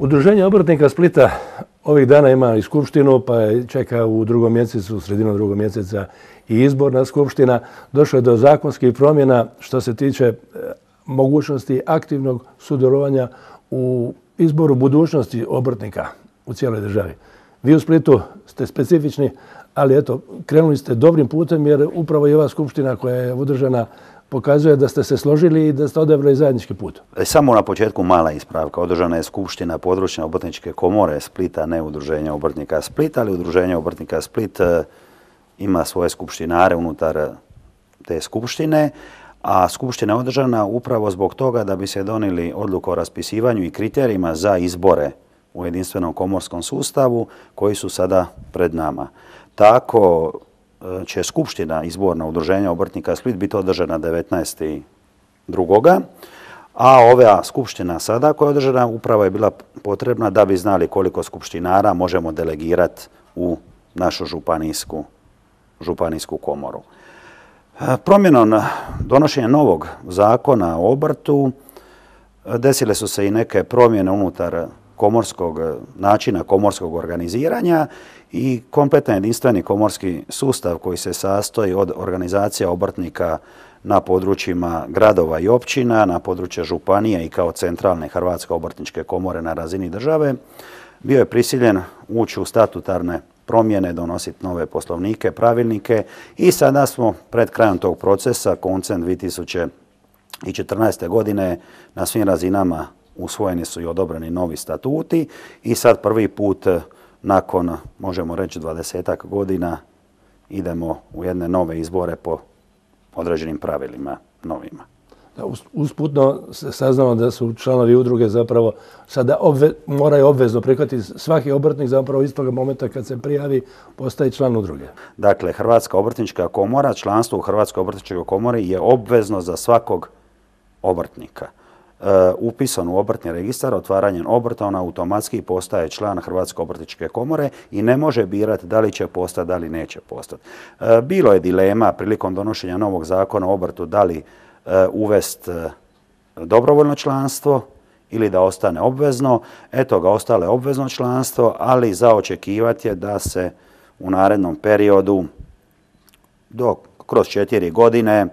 Udruženje obrtnika Splita ovih dana ima i skupštinu, pa je čeka u drugom mjesecu, sredinom drugog mjeseca i izborna skupština. Došlo je do zakonskih promjena što se tiče e, mogućnosti aktivnog sudjelovanja u izboru budućnosti obrtnika u cijeloj državi. Vi u Splitu ste specifični, ali eto, krenuli ste dobrim putem jer upravo i ova skupština koja je udržana pokazuje da ste se složili i da ste odebrali zajednički put. E, samo na početku mala ispravka. Održana je skupština područne obrtničke komore Splita, ne udruženja obrtnika Splita, ali udruženje obrtnika Split e, ima svoje skupštinare unutar te skupštine, a skupština je održana upravo zbog toga da bi se donili odluku o raspisivanju i kriterijima za izbore u jedinstvenom komorskom sustavu koji su sada pred nama. Tako e, će Skupština izborna udruženja obrtnika Split biti održana 19.2. A ova skupština sada koja je održana upravo je bila potrebna da bi znali koliko skupštinara možemo delegirati u našu županijsku, županijsku komoru. Promjenom donošenja novog zakona o obrtu desile su se i neke promjene unutar komorskog načina komorskog organiziranja i kompletan jedinstveni komorski sustav koji se sastoji od organizacija obrtnika na područjima gradova i općina, na područja županije i kao centralne Hrvatske obrtničke komore na razini države, bio je prisiljen ući u statutarne promjene, donositi nove poslovnike, pravilnike i sada smo pred krajem tog procesa, koncem 2014. godine, na svim razinama usvojeni su i odobreni novi statuti i sad prvi put nakon, možemo reći, dvadesetak godina idemo u jedne nove izbore po određenim pravilima novima. usputno saznamo da su članovi udruge zapravo sada moraju obvezno prihvatiti svaki obrtnik zapravo iz toga momenta kad se prijavi postaje član udruge. Dakle, Hrvatska obrtnička komora, članstvo u Hrvatskoj obrtničkoj komori je obvezno za svakog obrtnika. E, upisan u obrtni registar, otvaranjem obrta, on automatski postaje član Hrvatske obrtničke komore i ne može birati da li će postati, da li neće postati. E, bilo je dilema prilikom donošenja novog zakona o obrtu da li e, uvest dobrovoljno članstvo ili da ostane obvezno. Eto ga, ostale obvezno članstvo, ali za očekivati je da se u narednom periodu do kroz četiri godine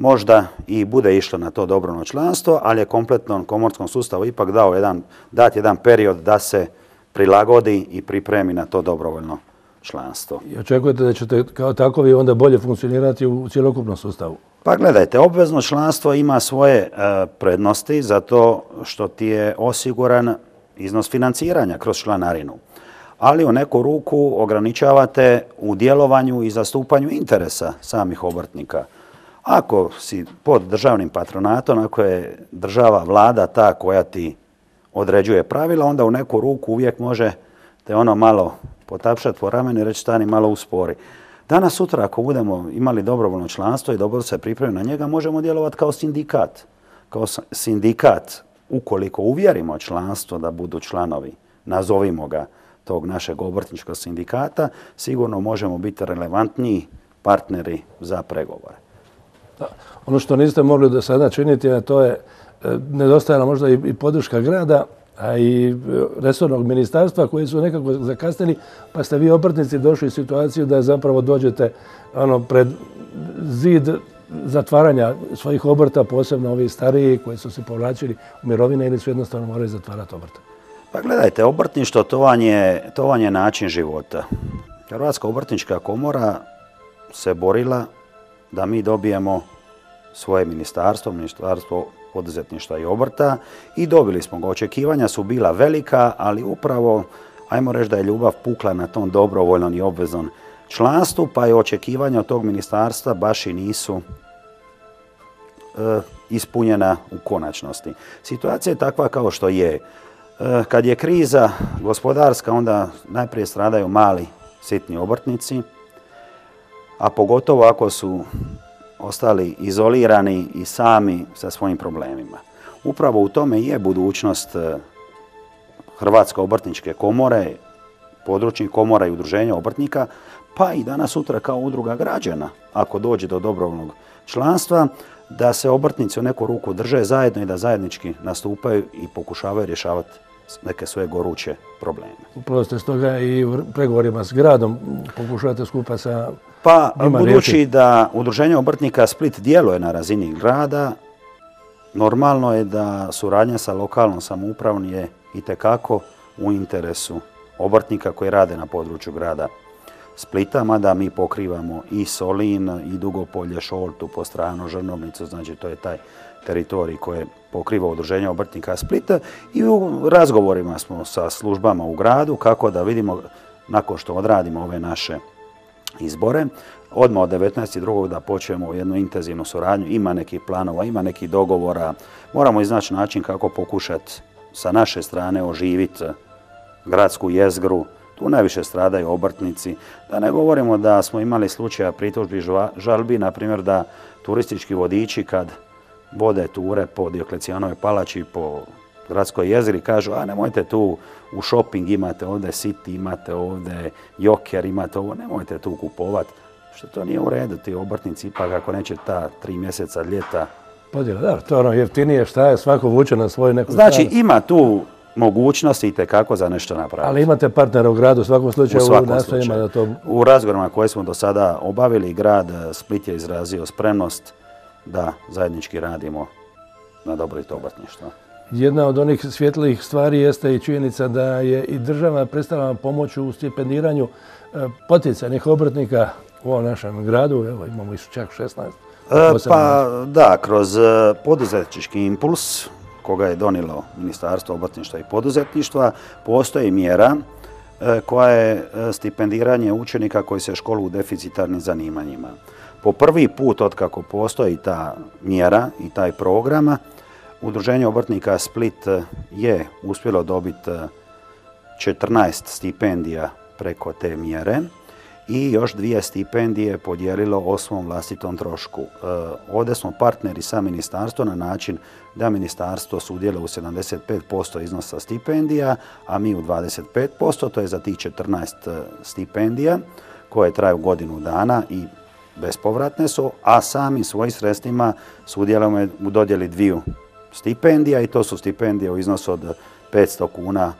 možda i bude išlo na to dobrovoljno članstvo, ali je kompletnom komorskom sustavu ipak dao jedan, dati jedan period da se prilagodi i pripremi na to dobrovoljno članstvo. I očekujete da ćete kao takovi onda bolje funkcionirati u cjelokupnom sustavu? Pa gledajte, obvezno članstvo ima svoje e, prednosti zato što ti je osiguran iznos financiranja kroz članarinu. Ali u neku ruku ograničavate u djelovanju i zastupanju interesa samih obrtnika. Ako si pod državnim patronatom, ako je država, vlada ta koja ti određuje pravila, onda u neku ruku uvijek može te ono malo potapšati po ramenu i reći stani malo uspori. Danas, sutra, ako budemo imali dobrovoljno članstvo i dobro se pripremimo na njega, možemo djelovati kao sindikat. Kao sindikat, ukoliko uvjerimo članstvo da budu članovi, nazovimo ga, tog našeg obrtničkog sindikata, sigurno možemo biti relevantniji partneri za pregovore. Ono što niste mogli do sada činiti, a to je e, nedostajala možda i podrška grada, a i e, resornog ministarstva koji su nekako zakasnili, pa ste vi obrtnici došli u situaciju da zapravo dođete ono, pred zid zatvaranja svojih obrta, posebno ovi stariji koji su se povlačili u mirovine ili su jednostavno morali zatvarati obrta. Pa gledajte, obrtništvo to vam je, to vam je način života. Hrvatska obrtnička komora se borila da mi dobijemo svoje ministarstvo, ministarstvo poduzetništva i obrta i dobili smo ga. Očekivanja su bila velika, ali upravo, ajmo reći da je ljubav pukla na tom dobrovoljnom i obveznom članstvu, pa je očekivanja od tog ministarstva baš i nisu e, ispunjena u konačnosti. Situacija je takva kao što je. E, kad je kriza gospodarska, onda najprije stradaju mali, sitni obrtnici, a pogotovo ako su ostali izolirani i sami sa svojim problemima. Upravo u tome je budućnost e, Hrvatske obrtničke komore, područnih komora i udruženja obrtnika, pa i danas sutra kao udruga građana, ako dođe do dobrovoljnog članstva, da se obrtnici u neku ruku drže zajedno i da zajednički nastupaju i pokušavaju rješavati neke svoje goruće probleme. Upravo ste stoga i u pregovorima s gradom pokušavate skupa sa Pa, budući da Udruženje obrtnika Split djeluje na razini grada, normalno je da suradnja sa lokalnom samoupravom je i tekako u interesu obrtnika koji rade na području grada Splita, mada mi pokrivamo i Solin, i Dugopolje, Šoltu, Postrano, Žrnovnicu, znači to je taj teritorij koje pokriva udruženje obrtnika Splita i u razgovorima smo sa službama u gradu kako da vidimo nakon što odradimo ove naše izbore, odmah od 19.2. da počnemo jednu intenzivnu suradnju, ima nekih planova, ima nekih dogovora, moramo iznaći način kako pokušati sa naše strane oživiti gradsku jezgru, tu najviše stradaju obrtnici. Da ne govorimo da smo imali slučaja pritužbi žalbi, na primjer da turistički vodiči kad vode ture po Dioklecijanove palači, po gradskoj jezgri, kažu, a nemojte tu u shopping, imate ovdje City, imate ovdje Joker, imate ovo, nemojte tu kupovati. Što to nije u redu, ti obrtnici ipak ako neće ta tri mjeseca ljeta. Podjela, da, to je ono jeftinije šta je, svako vuče na svoj neku Znači, ima tu mogućnosti i tekako za nešto napraviti. Ali imate partnera u gradu u svakom slučaju u, da to... U razgovorima koje smo do sada obavili, grad Split je izrazio spremnost da zajednički radimo na dobrobit obrtništva. Jedna od onih svjetlijih stvari jeste i činjenica da je i država predstavljena pomoć u stipendiranju e, poticajnih obrtnika u ovom našem gradu. Evo, imamo ih čak 16. E, pa da, kroz e, poduzetnički impuls koga je donilo Ministarstvo obrtništva i poduzetništva, postoji mjera koja je stipendiranje učenika koji se školu u deficitarnim zanimanjima. Po prvi put od kako postoji ta mjera i taj program, Udruženje obrtnika Split je uspjelo dobiti 14 stipendija preko te mjere i još dvije stipendije podijelilo o svom vlastitom trošku. E, ovdje smo partneri sa ministarstvom na način da ministarstvo sudjela u 75% iznosa stipendija, a mi u 25%, to je za tih 14 stipendija koje traju godinu dana i bespovratne su, a sami svojim sredstvima sudjelujemo u dodjeli dviju stipendija i to su stipendije u iznosu od 500 kuna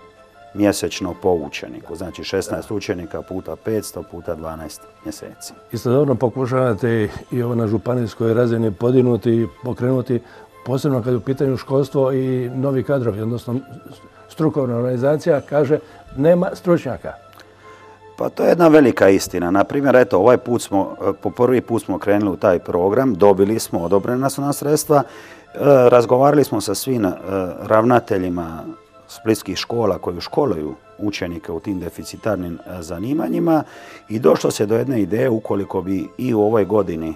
mjesečno po učeniku. Znači 16 učenika puta 500 puta 12 mjeseci. Istodobno pokušavate i ovo na županijskoj razini podinuti i pokrenuti posebno kad je u pitanju školstvo i novi kadrovi, odnosno strukovna organizacija kaže nema stručnjaka. Pa to je jedna velika istina. Na primjer, eto, ovaj put smo, po prvi put smo krenuli u taj program, dobili smo, odobrena su nam sredstva, e, razgovarali smo sa svim e, ravnateljima splitskih škola koji školuju učenike u tim deficitarnim e, zanimanjima i došlo se do jedne ideje ukoliko bi i u ovoj godini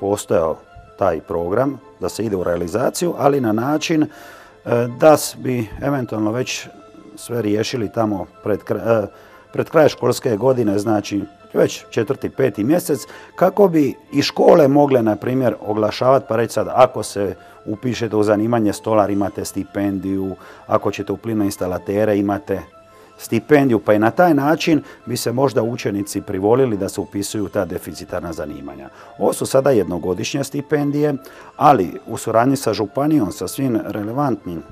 postojao taj program, da se ide u realizaciju, ali na način da bi eventualno već sve riješili tamo pred pred kraj školske godine, znači već četvrti, peti mjesec, kako bi i škole mogle, na primjer, oglašavati, pa reći sad, ako se upišete u zanimanje stolar, imate stipendiju, ako ćete u plino instalatere, imate stipendiju, pa i na taj način bi se možda učenici privolili da se upisuju ta deficitarna zanimanja. Ovo su sada jednogodišnje stipendije, ali u suradnji sa županijom, sa svim relevantnim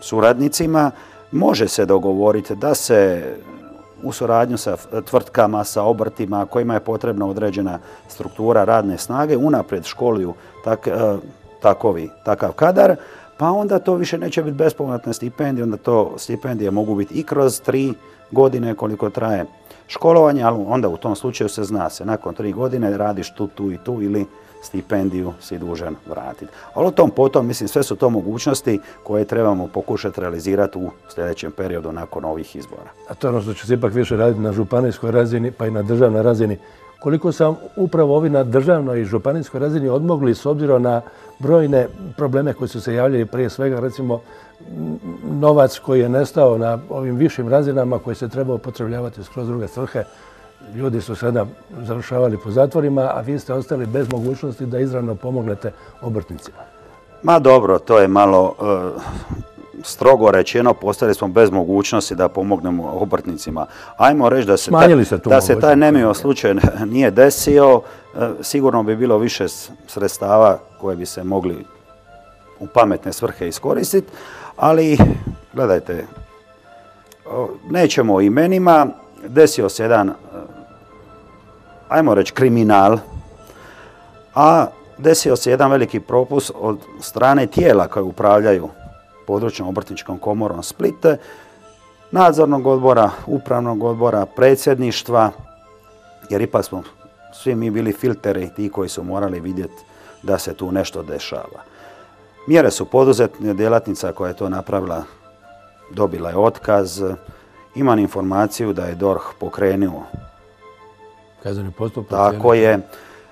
suradnicima, može se dogovoriti da se u suradnju sa tvrtkama, sa obrtima kojima je potrebna određena struktura radne snage, unaprijed školuju tak, e, takovi, takav kadar, pa onda to više neće biti bespovratne stipendije, onda to stipendije mogu biti i kroz tri godine koliko traje školovanje, ali onda u tom slučaju se zna se, nakon tri godine radiš tu, tu i tu ili stipendiju si dužan vratiti. Ali o tom potom, mislim, sve su to mogućnosti koje trebamo pokušati realizirati u sljedećem periodu nakon ovih izbora. A to je ono što će se ipak više raditi na županijskoj razini pa i na državnoj razini. Koliko sam upravo ovi na državnoj i županijskoj razini odmogli s obzirom na brojne probleme koji su se javljali prije svega, recimo novac koji je nestao na ovim višim razinama koji se treba upotrebljavati skroz druge svrhe, ljudi su sada završavali po zatvorima, a vi ste ostali bez mogućnosti da izravno pomognete obrtnicima. Ma dobro, to je malo e, strogo rečeno, postali smo bez mogućnosti da pomognemo obrtnicima. Ajmo reći da se, da se taj nemio slučaj nije desio, e, sigurno bi bilo više sredstava koje bi se mogli u pametne svrhe iskoristiti, ali gledajte, nećemo o imenima, desio se jedan, ajmo reći, kriminal, a desio se jedan veliki propust od strane tijela koje upravljaju područnom obrtničkom komorom Splite, nadzornog odbora, upravnog odbora, predsjedništva, jer ipak smo svi mi bili filteri ti koji su morali vidjeti da se tu nešto dešava. Mjere su poduzetne, djelatnica koja je to napravila dobila je otkaz. Imam informaciju da je DORH pokrenuo. Kazneni postupak? Tako je.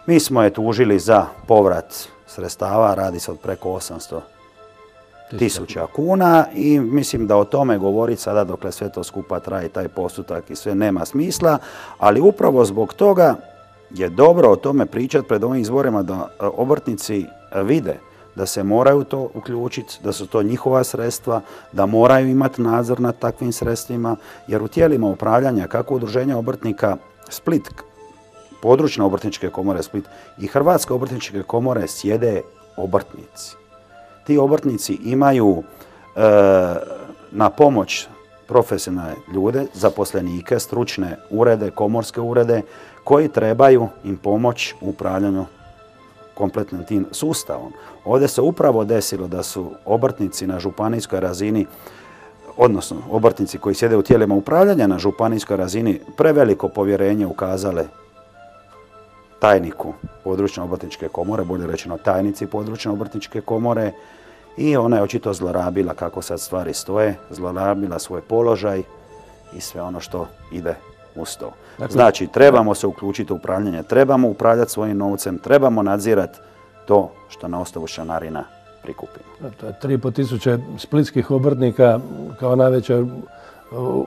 Mi smo je tužili za povrat sredstava, radi se od preko 800 tisuća kuna i mislim da o tome govoriti sada dokle sve to skupa traje taj postupak i sve nema smisla, ali upravo zbog toga je dobro o tome pričati pred ovim izvorima da e, obrtnici vide da se moraju to uključiti, da su to njihova sredstva, da moraju imati nadzor nad takvim sredstvima, jer u tijelima upravljanja kako udruženja obrtnika Split, područne obrtničke komore Split i Hrvatske obrtničke komore sjede obrtnici. Ti obrtnici imaju e, na pomoć profesionalne ljude, zaposlenike, stručne urede, komorske urede, koji trebaju im pomoć u upravljanju kompletnim tim sustavom. Ovdje se upravo desilo da su obrtnici na županijskoj razini odnosno obrtnici koji sjede u tijelima upravljanja na županijskoj razini preveliko povjerenje ukazale tajniku područne obrtničke komore, bolje rečeno tajnici područne obrtničke komore i ona je očito zlorabila kako sad stvari stoje, zlorabila svoj položaj i sve ono što ide uz to. Dakle, znači, trebamo se uključiti u upravljanje, trebamo upravljati svojim novcem, trebamo nadzirati to što na osnovu članarina prikupimo. To je 3,5 tisuće splitskih obrtnika kao najveća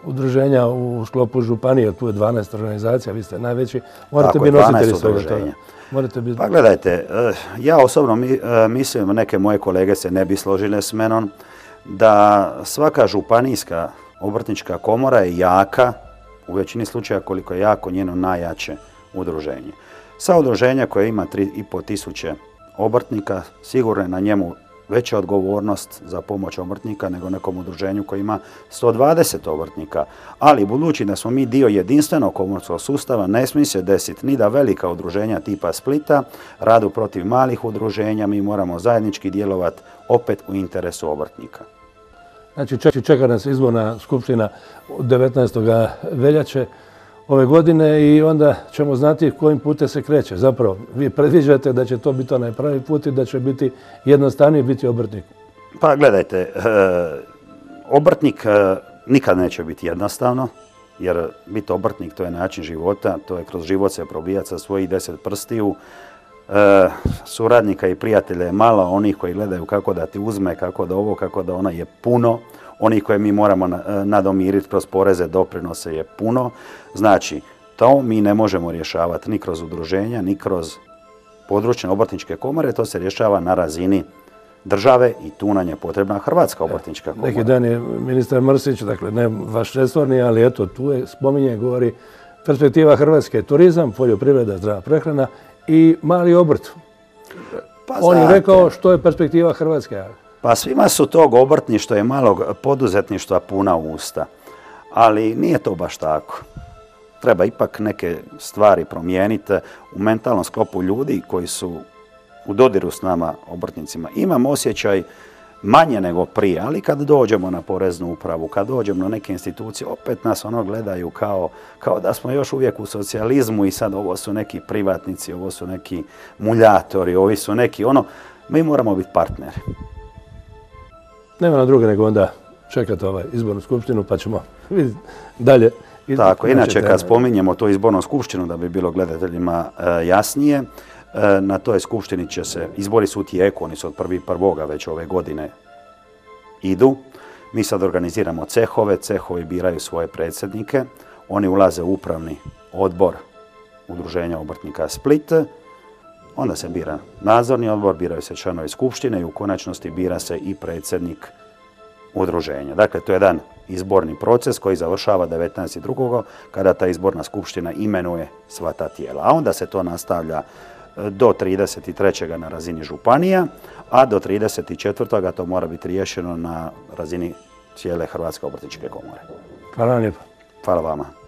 udruženja u sklopu županije, tu je 12 organizacija, vi ste najveći, morate biti nositelji svega toga. Morate biti... Pa gledajte, eh, ja osobno eh, mislim, neke moje kolege se ne bi složile s menom, da svaka županijska obrtnička komora je jaka u većini slučaja koliko je jako njeno najjače udruženje. Sa udruženja koje ima 3,5 tisuće obrtnika, sigurno je na njemu veća odgovornost za pomoć obrtnika nego nekom udruženju koji ima 120 obrtnika. Ali budući da smo mi dio jedinstvenog komorskog sustava, ne smije se desiti ni da velika udruženja tipa Splita radu protiv malih udruženja, mi moramo zajednički djelovati opet u interesu obrtnika. Znači čeka nas izborna skupština 19. veljače ove godine i onda ćemo znati kojim putem se kreće. Zapravo, vi predviđate da će to biti onaj pravi put i da će biti jednostavnije biti obrtnik. Pa gledajte, e, obrtnik e, nikad neće biti jednostavno, jer biti obrtnik to je način života, to je kroz život se probijati sa svojih deset prstiju. E, suradnika i prijatelja je malo, onih koji gledaju kako da ti uzme, kako da ovo, kako da ona je puno. Onih koje mi moramo e, nadomiriti kroz poreze, doprinose je puno. Znači, to mi ne možemo rješavati ni kroz udruženja, ni kroz područne obrtničke komore, to se rješava na razini države i tu nam je potrebna Hrvatska obrtnička komora. Neki dan je ministar Mrsić, dakle ne vaš restorni, ali eto tu je spominje, govori perspektiva Hrvatske, turizam, poljoprivreda, zdrava prehrana i mali obrt. Pa On je rekao što je perspektiva Hrvatske. Pa svima su tog obrtništva i malog poduzetništva puna usta. Ali nije to baš tako. Treba ipak neke stvari promijeniti u mentalnom sklopu ljudi koji su u dodiru s nama obrtnicima. Imam osjećaj manje nego prije, ali kad dođemo na poreznu upravu, kad dođemo na neke institucije, opet nas ono gledaju kao, kao da smo još uvijek u socijalizmu i sad ovo su neki privatnici, ovo su neki muljatori, ovi su neki ono, mi moramo biti partneri. Nema na druge nego onda čekati ovaj izbornu skupštinu pa ćemo vidjeti dalje. Tako, inače kad spominjemo to izbornu skupštinu da bi bilo gledateljima e, jasnije, na toj skupštini će se, izbori su u tijeku, oni su od prvi prvoga već ove godine idu. Mi sad organiziramo cehove, cehovi biraju svoje predsjednike, oni ulaze u upravni odbor Udruženja obrtnika Split, onda se bira nadzorni odbor, biraju se članovi skupštine i u konačnosti bira se i predsjednik udruženja. Dakle, to je jedan izborni proces koji završava 19.2. kada ta izborna skupština imenuje sva ta tijela. A onda se to nastavlja do 33. na razini županija, a do 34. to mora biti riješeno na razini cijele Hrvatske obrtničke komore. Hvala vam lijepo. Hvala vama.